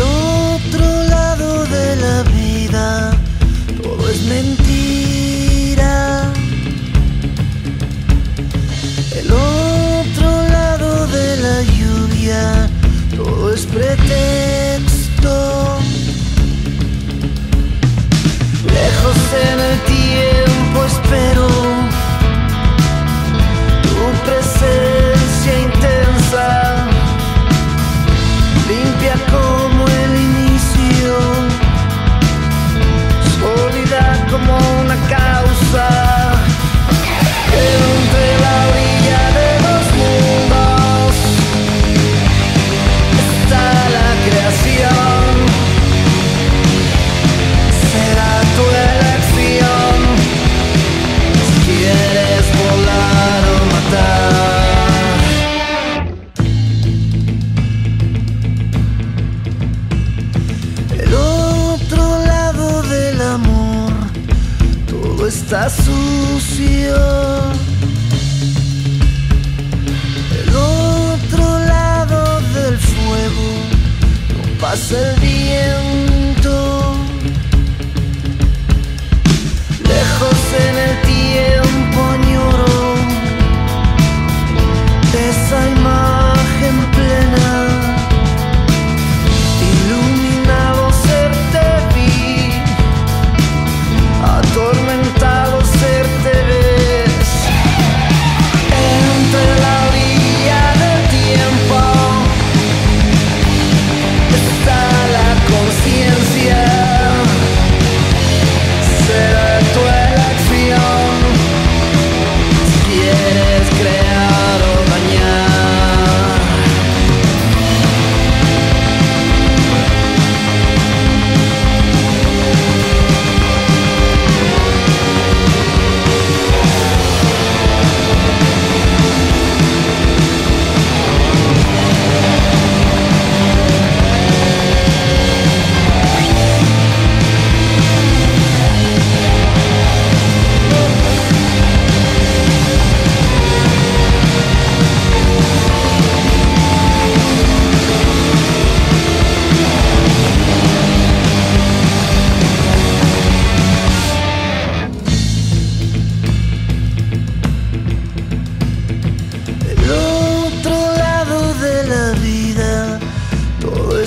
El otro lado de la vida, todo es mentira. El otro lado de la lluvia, todo es pretexto. Lejos en el está sucio. El otro lado del fuego, no pasa el viento. Lejos en el tiempo añoro esa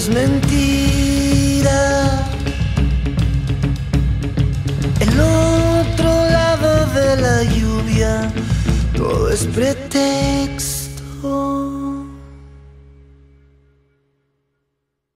es mentira. El otro lado de la lluvia, todo es pretexto.